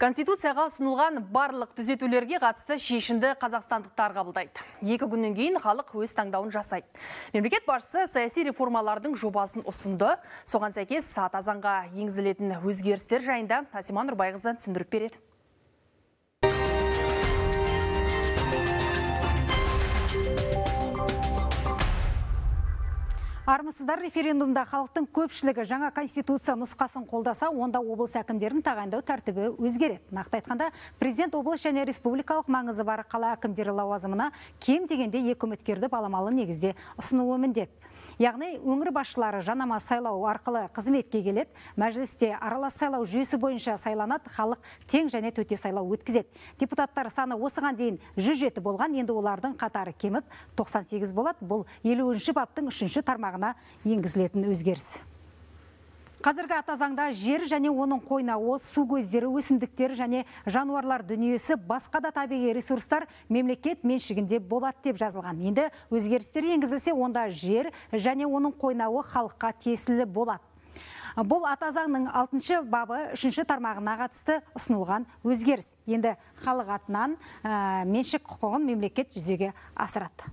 Конституцияға ұсынылған барлық түзетулерге қатысты шешімді қазақстандықтар қабылдайды. Екі күннен кейін халық өз таңдауын жасайды. Мемлекет басшысы саяси реформалардың жобасын ұсынды. Соған сәйкес ата заңға енгізілетін өзгерістер жайында Асиман Нұрбайқызы түсіндіріп береді. Армысыздар референдумда халықтың көпшілігі жаңа конституция нұсқасын қолдаса, онда облыс әкімдерін тағайындау тәртібі өзгереді. Нақты айтқанда, президент облыс және республикалық маңызы бар қала әкімдері лауазымына кем дегенде екі үміткерді баламалы негізде ұсынуы міндет яғни өңір басшылары жанама сайлау арқылы қызметке келеді. Мәжілісте аралас сайлау жүйесі бойынша сайланады халық тең және төте сайлау өткізеді. Депутаттар саны осыған дейін 107 болған. Енді олардың қатары кеміп 98 болады. Бұл 50 баптың үшінші тармағына енгізілетін өзгеріс. Қазіргі ата заңда жер және оның қойнауы, су көздері, өсімдіктер және жануарлар дүниесі басқа да табиғи ресурстар мемлекет меншігінде болады деп жазылған. Енді өзгерістер енгізілсе, онда жер және оның қойнауы халыққа тиесілі болады. Бұл ата заңның 6 бабы 3 тармағына қатысты ұсынылған өзгеріс. Енді халық атынан меншік құқығын мемлекет жүзеге асырады.